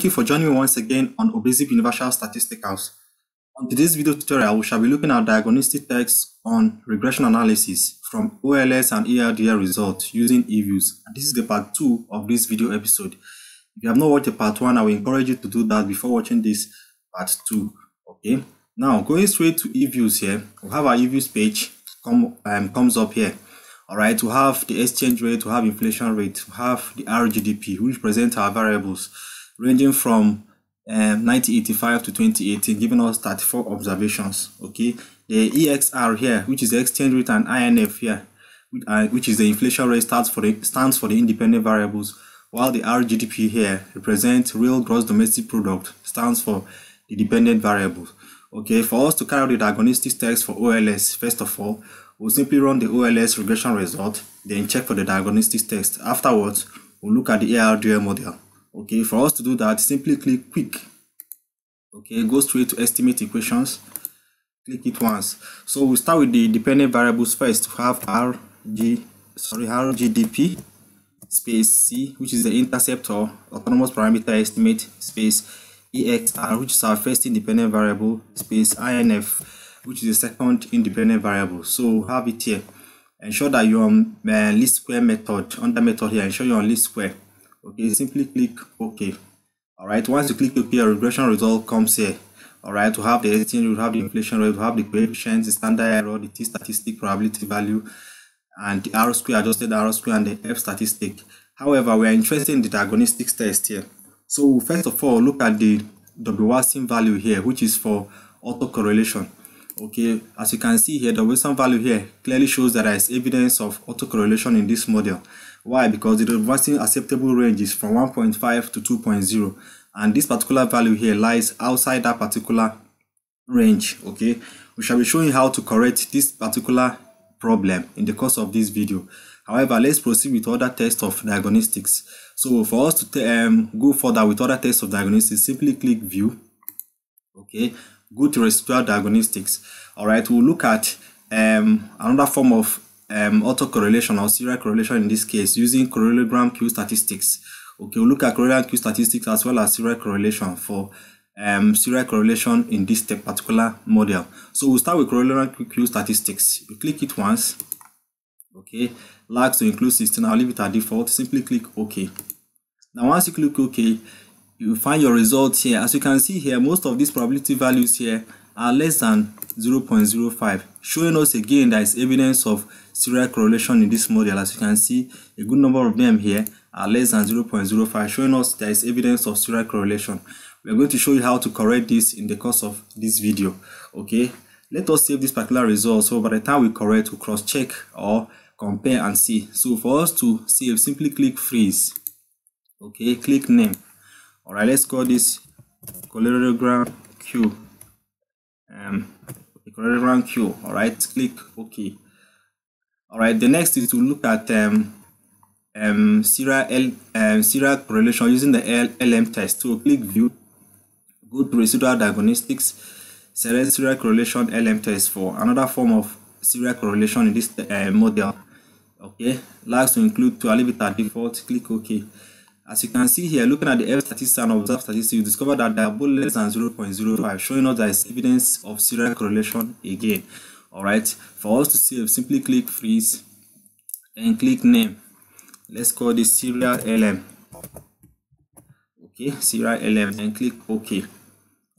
Thank you for joining me once again on Obezip Universal Statisticals. On today's video tutorial, we shall be looking at diagnostic tests on regression analysis from OLS and ARDL results using eViews. This is the part 2 of this video episode. If you have not watched the part 1, I will encourage you to do that before watching this part 2. Okay, now going straight to eViews here, we have our eViews page come, um, comes up here. All right, we have the exchange rate, we have inflation rate, we have the RGDP, which present our variables ranging from um, 1985 to 2018, giving us 34 observations. Okay, the EXR here, which is the exchange rate, and INF here, uh, which is the inflation rate, starts for the stands for the independent variables, while the RGDP here represents real gross domestic product, stands for the dependent variables. Okay, for us to carry out the diagnostic test for OLS, first of all, we'll simply run the OLS regression result, then check for the diagnostic test. Afterwards, we'll look at the ARDL model. Okay, for us to do that, simply click quick. Okay, go straight to estimate equations. Click it once. So we'll start with the dependent variables first. to have RG, sorry, RGDP space C, which is the intercept or autonomous parameter estimate space EXR, which is our first independent variable space INF, which is the second independent variable. So have it here. Ensure that you're on uh, least square method, under method here, ensure you're on least square okay simply click ok. All right once you click ok a regression result comes here. All right to have the exchange you have the inflation rate to have the coefficients the standard error the t statistic probability value and the r square adjusted r square and the f statistic. However we are interested in the diagnostic test here. So first of all look at the w value here which is for autocorrelation okay as you can see here the wilson value here clearly shows that there is evidence of autocorrelation in this model why? Because the reversing acceptable range is from 1.5 to 2.0 and this particular value here lies outside that particular range. Okay, we shall be showing how to correct this particular problem in the course of this video. However, let's proceed with other tests of diagnostics. So for us to um, go further with other tests of diagnostics, simply click view. Okay, go to residual diagnostics. All right, we'll look at um, another form of um, autocorrelation or serial correlation in this case using correlogram Q statistics. Okay, we'll look at correlogram Q statistics as well as serial correlation for um, serial correlation in this particular model. So we'll start with correlogram Q statistics. We click it once. Okay, lags to include 16. I'll leave it at default. Simply click OK. Now once you click OK, you find your results here. As you can see here, most of these probability values here are less than 0.05, showing us again there is evidence of serial correlation in this model. As you can see, a good number of them here are less than 0.05, showing us there is evidence of serial correlation. We are going to show you how to correct this in the course of this video. Okay, let us save this particular result. So by the time we correct, we cross-check or compare and see. So for us to save, simply click freeze. Okay, click name. All right, let's call this correlogram Q. Um, correlogram Q. All right, click OK. All right, the next is to look at um, um, serial, L, um, serial correlation using the L, LM test. So click View, go to Residual Diagnostics, select serial correlation LM test for another form of serial correlation in this uh, model. Okay, lags to include to leave it at default. Click OK. As you can see here, looking at the F statistics and observed statistics, you discover that they are both less than 0.05, showing us is evidence of serial correlation again. All right for us to save simply click freeze and click name. Let's call this serial lm okay serial lm and click ok.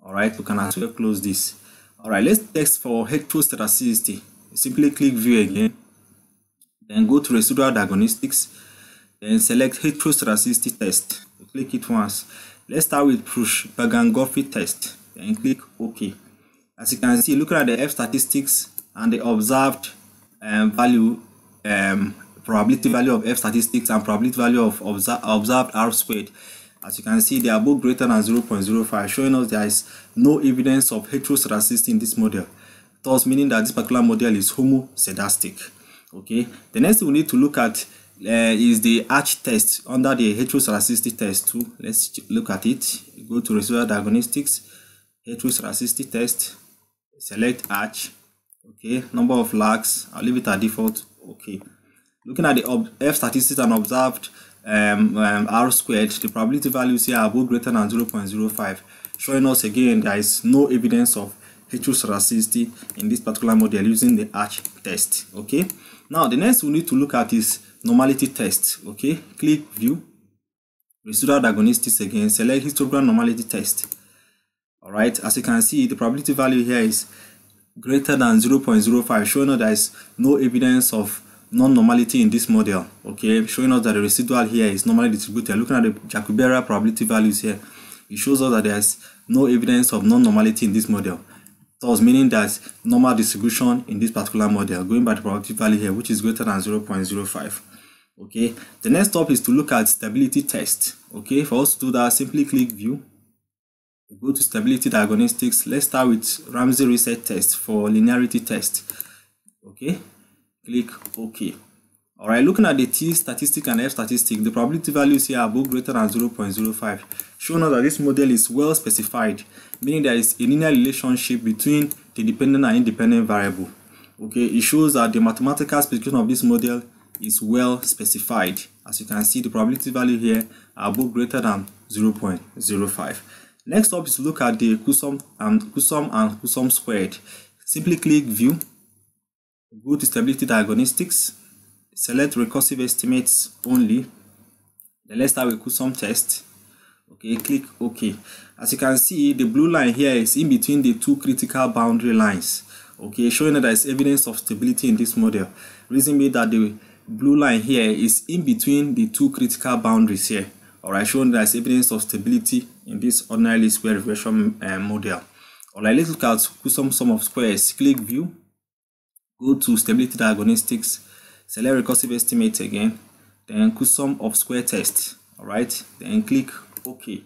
All right we can as well close this. All right let's test for heteroscedasticity simply click view again then go to residual diagnostics then select heteroscedasticity test. Click it once. Let's start with Breusch-Pagan-Godfrey test. Then click ok. As you can see looking at the f statistics and the observed um, value um, probability value of f statistics and probability value of observed r squared as you can see they are both greater than 0.05 showing us there is no evidence of heteroscedasticity in this model. Thus meaning that this particular model is homoscedastic okay? The next we need to look at uh, is the arch test under the heteroscedasticity test too. Let's look at it. Go to residual diagnostics. Heteroscedasticity test. Select arch. Okay number of lags i'll leave it at default. Okay. Looking at the f statistics and observed um, um, r squared, the probability values here are both greater than 0.05, showing us again there is no evidence of heteroscedasticity in this particular model using the arch test. Okay. Now the next we need to look at is normality test. Okay. Click view, residual diagnostics again, select histogram normality test. All right. As you can see, the probability value here is greater than 0.05, showing us there is no evidence of non-normality in this model okay showing us that the residual here is normally distributed looking at the Jarque-Bera probability values here it shows us that there's no evidence of non-normality in this model thus meaning that normal distribution in this particular model going by the probability value here which is greater than 0.05 okay? The next step is to look at stability test okay? For us to do that simply click view. Go to stability diagnostics. Let's start with Ramsey reset test for linearity test okay? Click OK. Alright, looking at the T statistic and F statistic, the probability values here are both greater than 0.05, showing us that this model is well specified, meaning there is a linear relationship between the dependent and independent variable. Okay, it shows that the mathematical specification of this model is well specified. As you can see, the probability value here are both greater than 0.05. Next up is to look at the CUSUM and CUSUM and CUSUM squared. Simply click View Go to stability diagnostics, select recursive estimates only. Then let's start with CUSUM test. Okay, click OK. As you can see, the blue line here is in between the two critical boundary lines. Okay, showing that there is evidence of stability in this model. Reason being that the blue line here is in between the two critical boundaries here. Alright, showing that there is evidence of stability in this ordinary square regression uh, model. Alright, let's look at CUSUM sum of squares. Click View, go to stability diagnostics, select recursive estimate again, then sum of square test. All right, then click OK.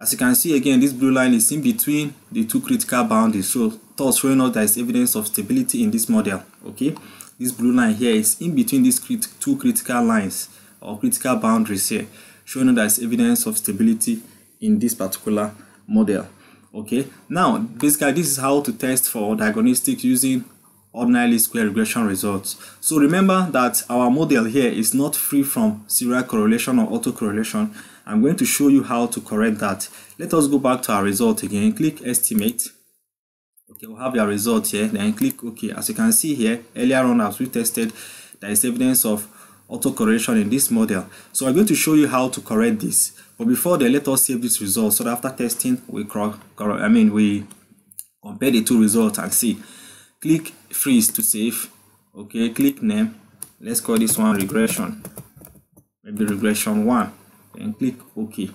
As you can see again, this blue line is in between the two critical boundaries, so thus showing us there is evidence of stability in this model. Okay, this blue line here is in between these crit two critical lines or critical boundaries here, showing there is evidence of stability in this particular model. Okay, now basically this is how to test for diagnostics using ordinary square regression results. So remember that our model here is not free from serial correlation or autocorrelation. I'm going to show you how to correct that. Let us go back to our result again. Click estimate. Okay, we'll have your result here. Then click OK. As you can see here, earlier on as we tested, there is evidence of autocorrelation in this model. So I'm going to show you how to correct this. But before then, let us save this result. So that after testing, we I mean we compare the two results and see click freeze to save. Okay click name. Let's call this one regression. Maybe regression one. Then click ok.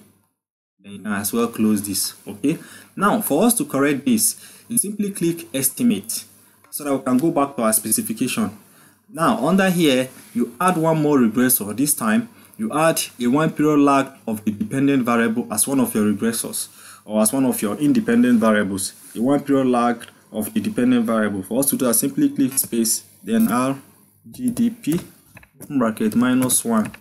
Then you can as well close this. Okay? Now for us to correct this you simply click estimate so that we can go back to our specification. Now under here you add one more regressor. This time you add a one period lag of the dependent variable as one of your regressors or as one of your independent variables. A one period lag of the dependent variable. For us to do that, simply click space, then R GDP bracket minus 1.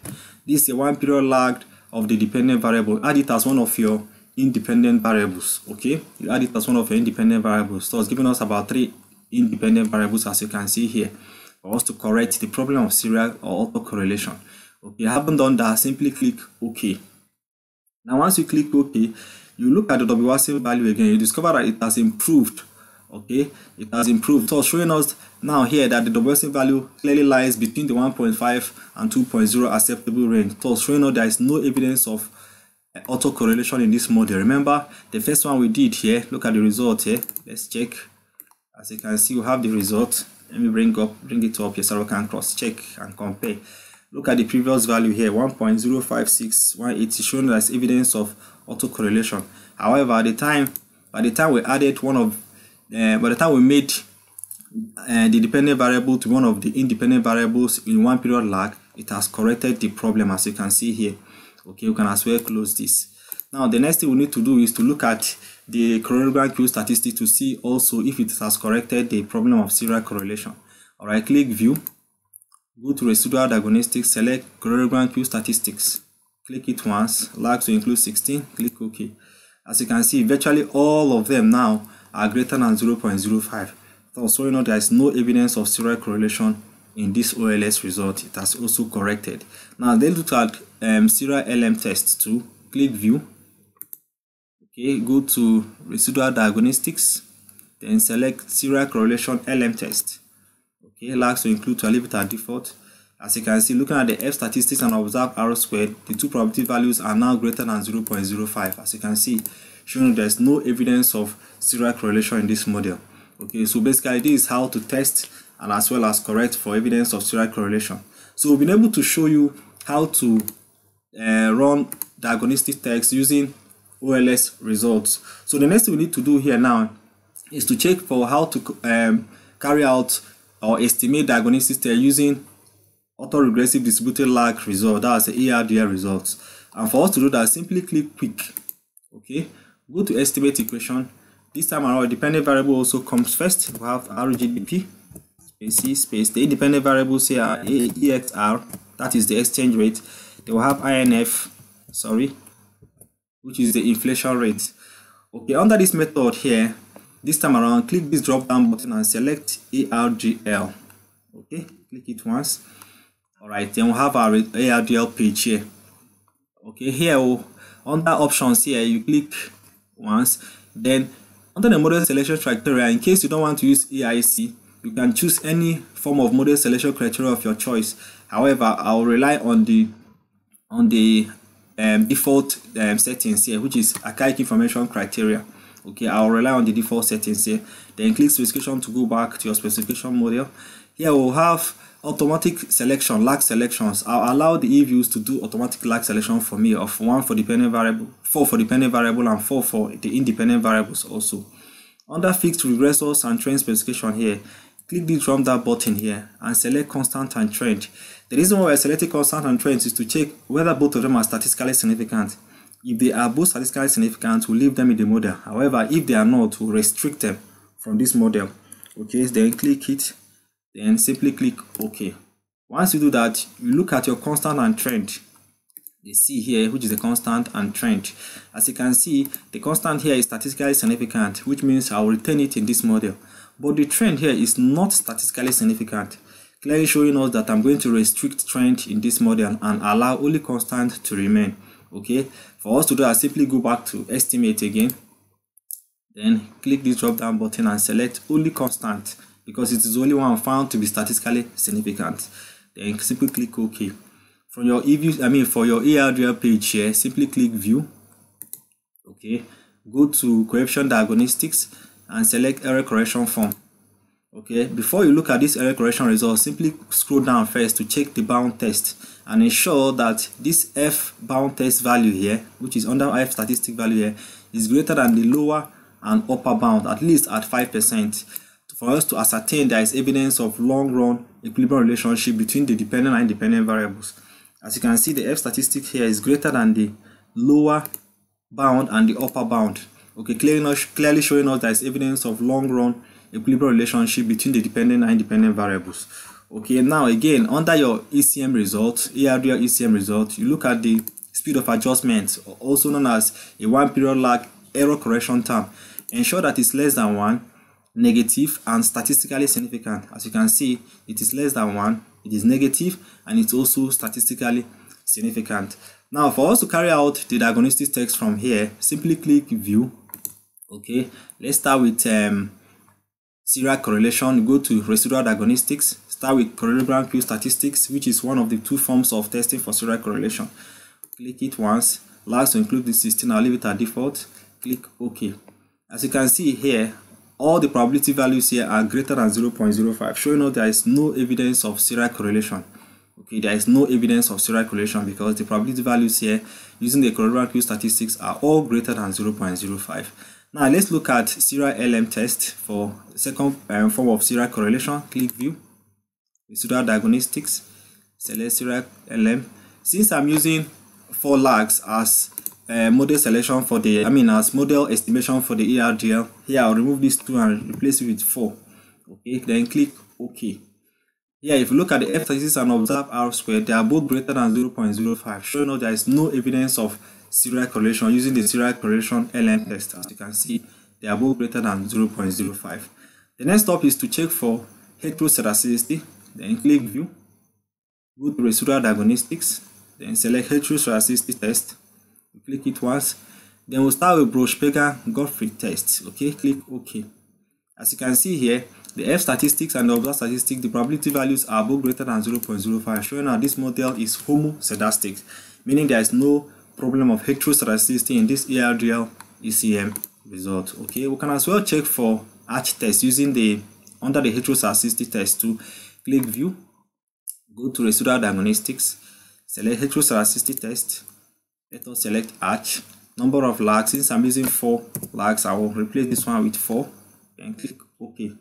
This is a one period lag of the dependent variable. Add it as one of your independent variables. Okay, you add it as one of your independent variables. So it's giving us about three independent variables as you can see here for us to correct the problem of serial or autocorrelation. Okay, I haven't done that. Simply click OK. Now, once you click OK, you look at the WRC value again. You discover that it has improved okay? It has improved. So showing us now here that the WSC value clearly lies between the 1.5 and 2.0 acceptable range. So showing us there is no evidence of uh, autocorrelation in this model. Remember the first one we did here look at the result here. Let's check. As you can see we have the result. Let me bring up bring it up here so we can cross check and compare. Look at the previous value here 1.056180 showing there's evidence of autocorrelation. However at the time by the time we added one of uh, by the time we made uh, the dependent variable to one of the independent variables in one period lag, it has corrected the problem as you can see here. Okay, we can as well close this. Now, the next thing we need to do is to look at the correlogram Q statistic to see also if it has corrected the problem of serial correlation. Alright, click View, go to Residual Diagnostics, select correlogram Q statistics. Click it once, lag to include 16, click OK. As you can see, virtually all of them now are greater than 0.05. Thus, so you know there is no evidence of serial correlation in this OLS result. It has also corrected. Now let's look at um, serial LM test too. Click view. Okay, go to residual diagnostics, then select serial correlation LM test. Okay, lags to include to leave it at default. As you can see, looking at the F statistics and observed R squared, the two probability values are now greater than 0.05. As you can see, showing there's no evidence of serial correlation in this model. Okay, so basically this is how to test and as well as correct for evidence of serial correlation. So we've been able to show you how to uh, run diagnostic tests using OLS results. So the next thing we need to do here now is to check for how to um, carry out or estimate diagnostic test using autoregressive distributed lag result. That's the ARDL results. And for us to do that, simply click quick. Okay, go to estimate equation. This time around, dependent variable also comes first. We have RGDP space space. The independent variables here are EXR, that is the exchange rate. They will have INF, sorry, which is the inflation rate. Okay, under this method here, this time around, click this drop down button and select ARDL. Okay, click it once. All right, then we have our ARDL page here. Okay, here we'll, under options here, you click once. Then under the model selection criteria, in case you don't want to use AIC, you can choose any form of model selection criteria of your choice. However, I'll rely on the on the um, default um, settings here, which is Akaike information criteria. Okay, I'll rely on the default settings here. Then click specification to go back to your specification model. Here we'll have automatic selection, lag selections. I'll allow the eViews to do automatic lag selection for me of one for dependent variable, four for dependent variable, and four for the independent variables also. Under fixed regressors and trend specification here, click the drop down button here and select constant and trend. The reason why we're selecting constant and trend is to check whether both of them are statistically significant. If they are both statistically significant, we'll leave them in the model. However, if they are not, we'll restrict them from this model. Okay, then click it, then simply click OK. Once you do that, you look at your constant and trend. You see here, which is the constant and trend. As you can see, the constant here is statistically significant, which means I'll retain it in this model. But the trend here is not statistically significant, clearly showing us that I'm going to restrict trend in this model and allow only constant to remain. Okay, for us to do that, simply go back to estimate again. Then click this drop down button and select only constant because it is only one found to be statistically significant. Then simply click OK. From your eView, I mean for your ARDL page here, simply click View. Okay, go to Coefficient Diagnostics and select error correction form. Okay, before you look at this error correction result, simply scroll down first to check the bound test and ensure that this F bound test value here, which is under F statistic value here, is greater than the lower and upper bound, at least at 5%, for us to ascertain there is evidence of long run equilibrium relationship between the dependent and independent variables. As you can see, the F statistic here is greater than the lower bound and the upper bound. Okay, clearly, clearly showing us there is evidence of long run equilibrium relationship between the dependent and independent variables. Okay, now again, under your ECM result, ARDL ECM result, you look at the speed of adjustment, also known as a one period lag error correction term. Ensure that it's less than 1, negative, and statistically significant. As you can see, it is less than 1, it is negative, and it's also statistically significant. Now, for us to carry out the diagnostic text from here, simply click View. Okay let's start with um, serial correlation. Go to residual diagnostics start with correlogram q statistics which is one of the two forms of testing for serial correlation. Click it once last to include the 16 i'll leave it at default. Click ok. As you can see here all the probability values here are greater than 0.05 showing us there is no evidence of serial correlation okay there is no evidence of serial correlation because the probability values here using the correlogram q statistics are all greater than 0.05 now let's look at serial LM test for second um, form of serial correlation. Click view, serial diagnostics, select serial LM. Since I'm using four lags as uh, model selection for the, I mean as model estimation for the ARDL, here I'll remove these two and replace it with four. Okay, then click OK. Here, if you look at the F statistics and observe R squared, they are both greater than 0.05, showing us there is no evidence of serial correlation using the serial correlation LM test. As you can see, they are both greater than 0.05. The next step is to check for heteroscedasticity. then click view go to residual diagnostics then select heteroscedasticity test click it once then we'll start with Breusch-Pagan-Godfrey test okay click ok. As you can see here the F statistics and the observed statistics the probability values are both greater than 0.05 showing that this model is homoscedastic meaning there is no problem of heteroscedasticity in this ARDL ECM result. Okay we can as well check for arch test using the under the heteroscedasticity test to click view go to residual diagnostics select heteroscedasticity test let us select arch number of lags since i'm using four lags i will replace this one with four. And click ok.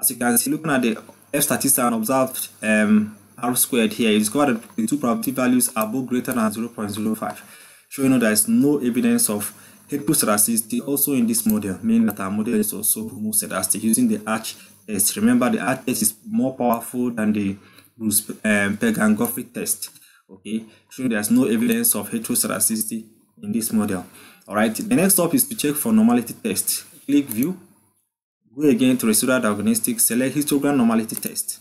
As you can see looking at the f statistic and observed um r squared here. You discover the two probability values are both greater than 0.05 showing that there is no evidence of heteroscedasticity also in this model meaning that our model is also most homoscedastic using the arch test. Remember the arch test is more powerful than the Breusch um, Pagan Godfrey test okay? Showing there's no evidence of heteroscedasticity in this model. All right the next step is to check for normality test. Click view. Go again to residual diagnostics select histogram normality test.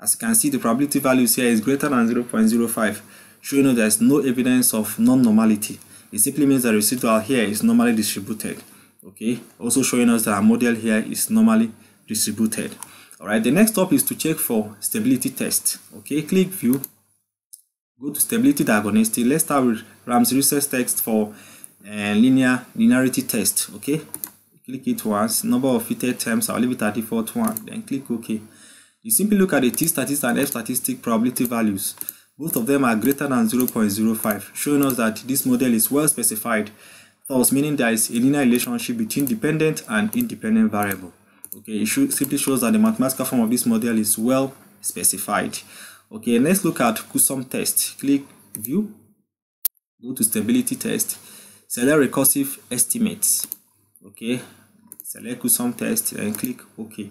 As you can see the probability values here is greater than 0.05 showing there's no evidence of non-normality. It simply means the residual here is normally distributed okay? Also showing us that our model here is normally distributed. All right the next step is to check for stability test okay? Click view go to stability diagnostic let's start with ramsey text for uh, linear linearity test okay? Click it once number of fitted terms i'll leave it at default one then click ok. You simply look at the t statistic and f statistic probability values. Both of them are greater than 0.05 showing us that this model is well specified thus meaning there is a linear relationship between dependent and independent variable. Okay it should, simply shows that the mathematical form of this model is well specified okay let's look at CUSUM test. Click view. Go to stability test. Select recursive estimates. Okay select CUSUM test and click ok.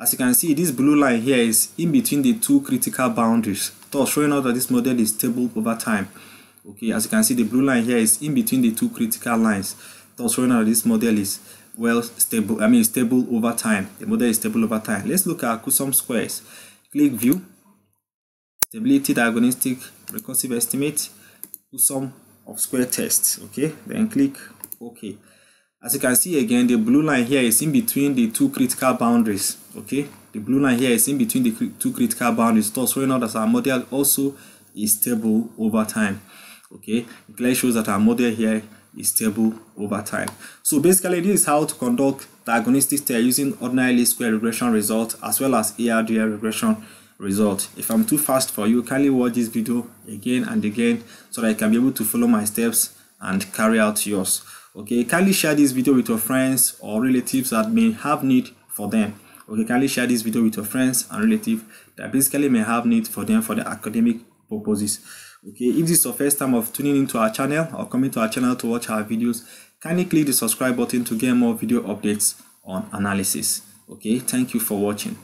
As you can see this blue line here is in between the two critical boundaries. Thus showing us that this model is stable over time. Okay as you can see the blue line here is in between the two critical lines. Thus showing that this model is well stable i mean stable over time. The model is stable over time. Let's look at CUSUM squares. Click view stability diagnostic recursive estimate Kusum of square test okay? Then click ok. As you can see again the blue line here is in between the two critical boundaries okay? The blue line here is in between the two critical boundaries. Thus showing out that our model also is stable over time okay? It clearly shows that our model here is stable over time. So basically this is how to conduct diagnostic test using ordinary least square regression result as well as ARDL regression result. If i'm too fast for you kindly watch this video again and again so that i can be able to follow my steps and carry out yours. Okay kindly share this video with your friends or relatives that may have need for them. Okay kindly share this video with your friends and relatives that basically may have need for them for the academic purposes. Okay if this is your first time of tuning into our channel or coming to our channel to watch our videos kindly click the subscribe button to get more video updates on analysis. Okay thank you for watching